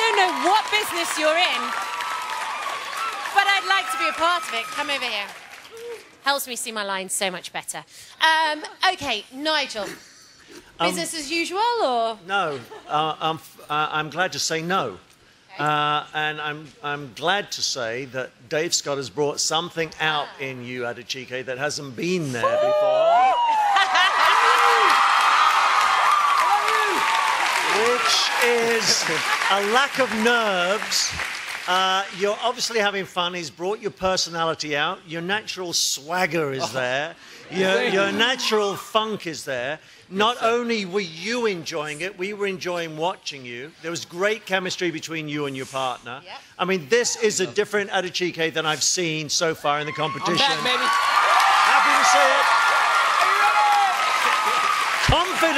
don't know what business you're in, but I'd like to be a part of it. Come over here. Helps me see my lines so much better. Um, okay, Nigel. Business as usual, or No, uh, I'm, uh, I'm glad to say no. Uh, and I'm, I'm glad to say that Dave Scott has brought something out in you, AdeChike, that hasn't been there before. Which is a lack of nerves. Uh, you're obviously having fun. He's brought your personality out. Your natural swagger is there. Your, your natural funk is there. Not only were you enjoying it, we were enjoying watching you. There was great chemistry between you and your partner. Yep. I mean, this is a different AdeChike than I've seen so far in the competition. Back, baby. Happy to see it.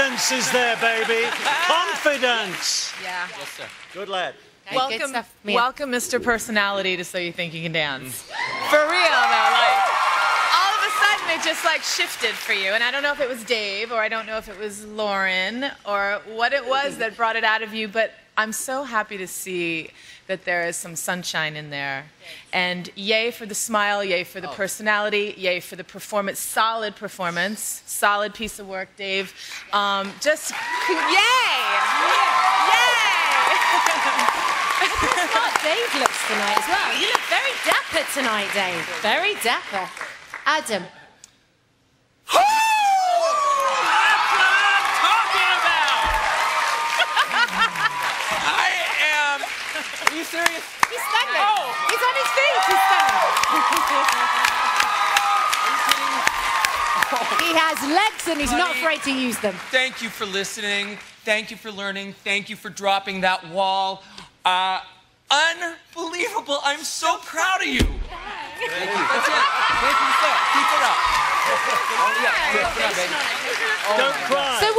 Confidence is there, baby. Confidence. Yeah. Yes, sir. Good lad. Okay, good welcome, stuff. Welcome, Mr. Personality, to So You Think You Can Dance. For real, though, like all of a sudden it just like shifted for you, and I don't know if it was Dave or I don't know if it was Lauren or what it was that brought it out of you, but I'm so happy to see that there is some sunshine in there. And yay for the smile, yay for the personality, yay for the performance. Solid performance, solid piece of work, Dave. Um, just yay! Yay! smart Dave looks tonight as well. You look very dapper tonight, Dave. Very dapper. Adam. You serious? He's standing. Oh. He's on his feet. He's standing. he has legs and he's not afraid to use them. Thank you for listening. Thank you for learning. Thank you for dropping that wall. Uh, unbelievable. I'm so proud of you. Thank you. That's it. Thank you, sir. Keep it up. Oh, yeah. Keep it up, baby. Don't cry. So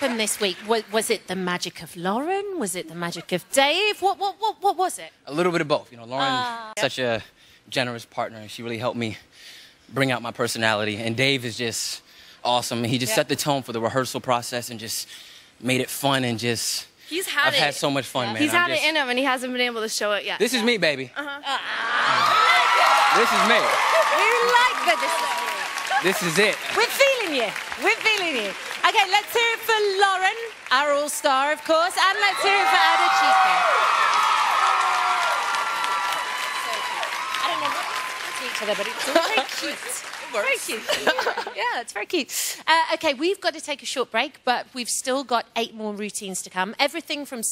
what? So what did happen this week? Was, was it the magic of Lauren? Was it the magic of Dave? What? What? What? What was it? A little bit of both. You know, Lauren, such a generous partner. She really helped me bring out my personality. And Dave is just awesome. He just Yeah. set the tone for the rehearsal process and just made it fun and just. He's had I've it. had so much fun, man. He's I'm had just- it in him, and he hasn't been able to show it yet. This is me, baby. Uh-huh. This is me. We like that. This is This is it. We're feeling you. We're feeling you. Okay, let's hear it for Lauren, our all-star, of course, and let's hear it for Ada Chico. I don't know what to each other, but it's very cute. Very cute. yeah, it's very cute. Uh, okay, we've got to take a short break, but we've still got eight more routines to come. Everything from